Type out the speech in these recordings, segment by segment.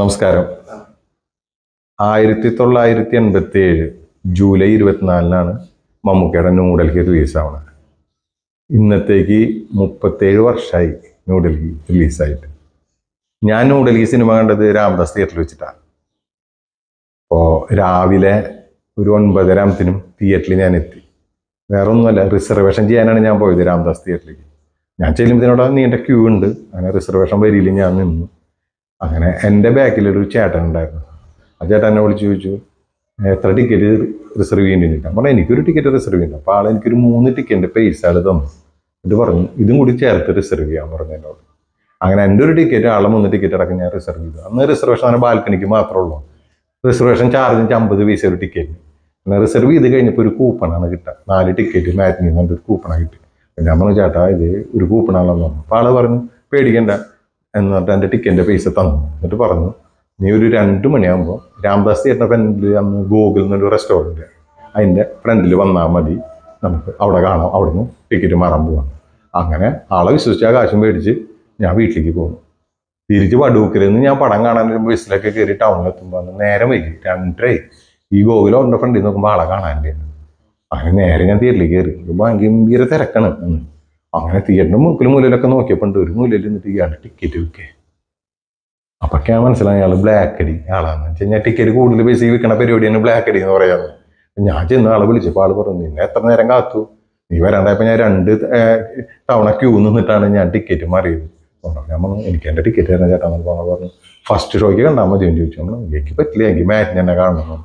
നമസ്കാരം. ആയിരത്തി തൊള്ളായിരത്തി എൺപത്തി ഏഴ് ജൂലൈ ഇരുപത്തിനാലിനാണ് മമ്മൂക്കയുടെ ന്യൂഡൽഹി റിലീസ് ആവുന്നത്. ഇന്നത്തേക്ക് മുപ്പത്തേഴ് വർഷമായി ന്യൂഡൽഹി റിലീസായിട്ട്. ഞാൻ ന്യൂഡൽഹി സിനിമ കണ്ടത് രാമദാസ് തിയേറ്ററിൽ വെച്ചിട്ടാണ്. അപ്പോൾ രാവിലെ ഒരു ഒൻപതരാമത്തിനും തിയേറ്ററിൽ ഞാൻ എത്തി. വേറെ ഒന്നുമല്ല റിസർവേഷൻ ചെയ്യാനാണ് ഞാൻ പോയത് രാമദാസ് തിയേറ്ററിലേക്ക് ഞാൻ ചെല്ലുമ്പോഴത്തേനോട് നീണ്ട ക്യൂ ഉണ്ട്. അങ്ങനെ റിസർവേഷൻ വരിയിൽ ഞാൻ നിന്നു. അങ്ങനെ എന്റെ ബാക്കിലൊരു ചേട്ടൻ ഉണ്ടായിരുന്നു ആ ചേട്ടൻ എന്നെ വിളിച്ച് ചോദിച്ചു എത്ര ടിക്കറ്റ് റിസർവ് ചെയ്യേണ്ടി ഞാൻ എനിക്കൊരു ടിക്കറ്റ് റിസർവ് ചെയ്യണ്ട. അപ്പോൾ ആൾ എനിക്കൊരു മൂന്ന് ടിക്കറ്റിന്റെ പൈസ ആൾ തന്നു. എന്നിട്ട് പറഞ്ഞു ഇതും കൂടി ചേർത്ത് റിസർവ് ചെയ്യാൻ പറഞ്ഞു എന്നോട്. അങ്ങനെ എന്റെ ഒരു ടിക്കറ്റ് ആളെ മൂന്ന് ടിക്കറ്റ് അടക്കം ഞാൻ റിസർവ് ചെയ്തു. അന്ന് റിസർവേഷൻ അങ്ങനെ ബാൽക്കണിക്ക് മാത്രമേ ഉള്ളൂ. റിസർവേഷൻ ചാർജ് എനിക്ക് അമ്പത് പൈസ ഒരു ടിക്കറ്റിന് പിന്നെ റിസർവ് ചെയ്ത് കഴിഞ്ഞപ്പോൾ ഒരു കൂപ്പണാണ് കിട്ടുക. നാല് ടിക്കറ്റ് മാറ്റിനി ഒരു കൂപ്പണാണ് കിട്ടി ഞാൻ പറഞ്ഞു ചേട്ടാ ഇത് ഒരു കൂപ്പണാണെന്ന് പറഞ്ഞു. അപ്പോൾ ആൾ പറഞ്ഞു പേടിക്കണ്ട. എന്ന് പറഞ്ഞിട്ട് എന്റെ ടിക്കറ്റിന്റെ പൈസ തന്നു. എന്നിട്ട് പറഞ്ഞു നീ ഒരു രണ്ട് മണിയാകുമ്പോൾ രാംദാസ് തിയേറ്ററിന്റെ ഫ്രണ്ടിൽ അന്ന് ഗൂഗിൾ എന്നൊരു റെസ്റ്റോറന്റ് അതിന്റെ ഫ്രണ്ടിൽ വന്നാൽ മതി. നമുക്ക് അവിടെ കാണാം. അവിടെ നിന്ന് ടിക്കറ്റ് മാറാൻ പോവാം. അങ്ങനെ ആളെ വിശ്വസിച്ച് ആ കാശും മേടിച്ച് ഞാൻ വീട്ടിലേക്ക് പോകുന്നു തിരിച്ച് വടൂക്കിൽ നിന്ന് ഞാൻ പടം കാണാൻ ബസ്സിലൊക്കെ കയറി ടൗണിലെത്തുമ്പോൾ നേരം വൈകി. രണ്ടരയായി. ഈ ഗോകുലോറിന്റെ ഫ്രണ്ടിൽ നോക്കുമ്പോൾ ആളെ കാണാനില്ല അങ്ങനെ നേരെ ഞാൻ തിയേറ്ററിലേക്ക് കയറി ഭയങ്കര തിരക്കാണ് അങ്ങനെ തിയേറ്ററിന് മൂക്കിൽ മൂലയിലൊക്കെ നോക്കിയപ്പോൾ ഉണ്ട്. ഒരു മൂലയിൽ നിന്നിട്ട് ഇയാളുടെ ടിക്കറ്റ് വിൽക്കേ അപ്പൊക്കെ മനസ്സിലായി അയാൾ ബ്ലാക്ക് അടി ആളാന്ന് വെച്ച് കഴിഞ്ഞാൽ ടിക്കറ്റ് കൂടുതൽ പൈസ വിൽക്കണ പരിപാടിയാണ് ബ്ലാക്ക് അടി എന്ന് പറയാറ് ഞാൻ ചെന്ന് ആളെ വിളിച്ചപ്പോൾ ആൾ പറഞ്ഞു നിന്നെ എത്ര നേരം കാത്തു? നീ വരാണ്ടായപ്പോൾ ഞാൻ രണ്ട് തവണ ക്യൂ നിന്നിട്ടാണ് ഞാൻ ടിക്കറ്റ് മാറിയത്. ഞാൻ പറഞ്ഞു എനിക്ക് എന്റെ ടിക്കറ്റ് തരാൻ ചേട്ടാ എന്ന് പറഞ്ഞു പറഞ്ഞു. ഫസ്റ്റ് ഷോയ്ക്ക് കണ്ടാൽ മതി എന്ന് ചോദിച്ചു. നമ്മൾ എനിക്ക് പറ്റില്ല എനിക്ക് മാറ്റിന് തന്നെ കാണണം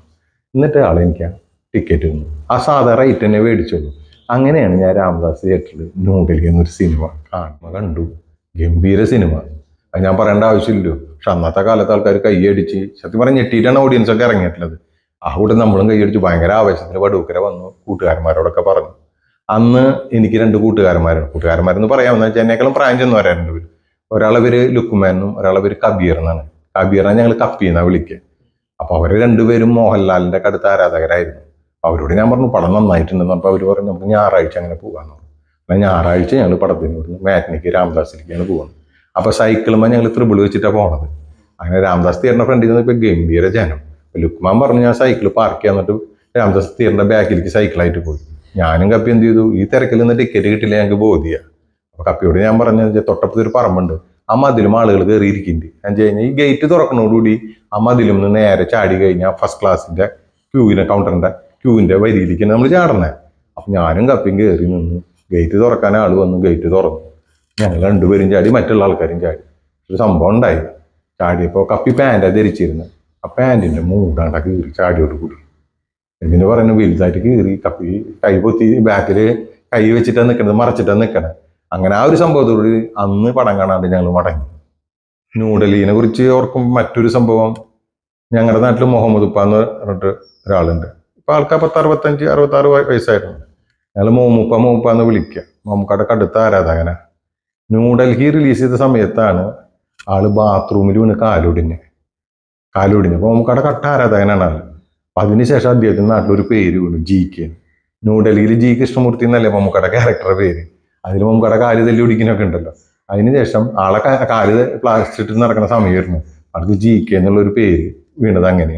എന്നിട്ട് ആൾ എനിക്ക് ടിക്കറ്റ് തന്നു. ആ സാധാ റേറ്റ് തന്നെ മേടിച്ചോളൂ അങ്ങനെയാണ് ഞാൻ രാമദാസ് തിയേറ്ററിൽ ന്യൂഡൽഹി എന്നൊരു സിനിമ കാണുമ്പോൾ കണ്ടു. ഗംഭീര സിനിമ. അത് ഞാൻ പറയേണ്ട ആവശ്യമില്ലല്ലോ. പക്ഷെ അന്നത്തെ കാലത്ത് ആൾക്കാർ കൈയടിച്ച് സത്യം പറഞ്ഞ ഞെട്ടിയിട്ടാണ് ഓഡിയൻസ് ഒക്കെ ഇറങ്ങിയിട്ടുള്ളത്. കൂടെ നമ്മളും കൈയടിച്ച് ഭയങ്കര ആവേശത്തിന് വടൂക്കര വന്നു. കൂട്ടുകാരന്മാരോടൊക്കെ പറഞ്ഞു. അന്ന് എനിക്ക് രണ്ട് കൂട്ടുകാരന്മാരാണ്. കൂട്ടുകാരന്മാരെന്ന് പറയാമെന്ന് വെച്ചാൽ എന്നേക്കാളും പ്രായം ചെന്നവരായിരുന്നു ഇവർ ഒരാളെ പേര് ലുക്കുമാനും ഒരാളെ പേര് എന്നാണ്. കബീറിനെ ഞങ്ങൾ കപ്പി എന്നാ വിളിക്കുക അപ്പൊ അവർ രണ്ടുപേരും മോഹൻലാലിന്റെ കടുത്ത ആരാധകരായിരുന്നു. അവരോട് ഞാൻ പറഞ്ഞു പടം നന്നായിട്ടുണ്ടെന്ന് അപ്പോൾ അവർ പറഞ്ഞു നമുക്ക് ഞായറാഴ്ച അങ്ങനെ പോകാമെന്ന് പറഞ്ഞു. ഞായറാഴ്ച ഞങ്ങൾ പടത്തിന് ഇവിടുന്ന് മാറ്റിനിക്ക് രാംദാസിലേക്കാണ് പോകുന്നത്. അപ്പോൾ സൈക്കിളുമ്പോൾ ഞങ്ങൾ ത്രിബിൾ വെച്ചിട്ടാണ് പോണത്. അങ്ങനെ രാംദാസ് തിയേറ്ററിന്റെ ഫ്രണ്ടിൽ നിന്ന് ഇപ്പൊ ഗംഭീര ജനം. ലുക്മാൻ പറഞ്ഞു ഞാൻ സൈക്കിൾ പാർക്ക് ചെയ്യാന്നിട്ട് രാംദാസ് തിയേറ്ററിന്റെ ബാക്കിലേക്ക് സൈക്കിളായിട്ട് പോയി. ഞാനും കപ്പി എന്ത് ചെയ്തു ഈ തിരക്കിൽ നിന്ന് ടിക്കറ്റ് കിട്ടില്ല ഞങ്ങൾക്ക് ബോധിയ. അപ്പോൾ കപ്പിയോട് ഞാൻ പറഞ്ഞു തൊട്ടപ്പുറത്ത് ഒരു പറമ്പുണ്ട് ആ മതിലും ആളുകൾ കയറിയിരിക്കുന്നുണ്ട് ഞാൻ കഴിഞ്ഞാൽ ഈ ഗേറ്റ് തുറക്കണോടുകൂടി ആ മതിലും നിന്ന് നേരെ ചാടി കഴിഞ്ഞാൽ ഫസ്റ്റ് ക്ലാസിന്റെ ക്യൂവിനെ കൗണ്ടറിന്റെ ക്യൂവിന്റെ വരിയിലേക്ക് നമ്മൾ ചാടണേ. അപ്പൊ ഞാനും കപ്പിയും കയറി നിന്നു. ഗേറ്റ് തുറക്കാൻ ആൾ വന്നു. ഗേറ്റ് തുറന്നു. ഞങ്ങൾ രണ്ടുപേരും ചാടി മറ്റുള്ള ആൾക്കാരും ചാടി. ഒരു സംഭവം ഉണ്ടായി. ചാടിയപ്പോൾ കപ്പി പാന്റാ ധരിച്ചിരുന്നത് ആ പാന്റിന്റെ മൂടാണ്ട കീറി ചാടിയോട് കൂടി. എന്തിനു പറയുന്നത് വലുതായിട്ട് കീറി. കപ്പി കൈ പൊത്തി ബാക്കിൽ കൈ വെച്ചിട്ടാണ് നിൽക്കണത് മറച്ചിട്ടാണ് നിൽക്കണത് അങ്ങനെ ആ ഒരു സംഭവത്തോട് അന്ന് പടം കാണാണ്ട് ഞങ്ങൾ മടങ്ങി. ന്യൂഡൽഹിനെ കുറിച്ച് ഓർക്കുമ്പോൾ മറ്റൊരു സംഭവം ഞങ്ങളുടെ നാട്ടിൽ മുഹമ്മദ് ഉപ്പ എന്ന് പറഞ്ഞിട്ട് ഒരാളുണ്ട്. ഇപ്പൊ ആൾക്കാർ പത്ത് അറുപത്തഞ്ച് അറുപത്താറ് വയ- വയസ്സായിട്ടുണ്ട് ഞങ്ങൾ മോമുപ്പ മോമുപ്പ എന്ന് വിളിക്കുക മോമുക്കാടെ കടുത്ത ആരാധകന. ന്യൂഡൽഹി റിലീസ് ചെയ്ത സമയത്താണ് ആൾ ബാത്റൂമിൽ വീണ് കാലൊടിഞ്ഞ്. കാലൊടിഞ്ഞ്. അപ്പോൾ മോമുക്കാടെ കട്ട ആരാധകനാണ് ആൾ. അപ്പൊ അതിനുശേഷം അദ്ദേഹത്തിന് നാട്ടിലൊരു പേര് വീണു ജി കെ ന്യൂഡൽഹിയിൽ ജി കൃഷ്ണമൂർത്തി എന്നല്ലേ മോമുക്കാടെ ക്യാരക്ടറുടെ പേര്. അതിൽ മോമുക്കാടെ കാൽ തല്ലി ഒടിക്കുന്നൊക്കെ ഉണ്ടല്ലോ. അതിനുശേഷം ആളെ കാൽ പ്ലാസ്റ്റിക് നടക്കുന്ന സമയമായിരുന്നു. അവർക്ക് ജി കെ എന്നുള്ളൊരു പേര് വീണത് അങ്ങനെയാണ്.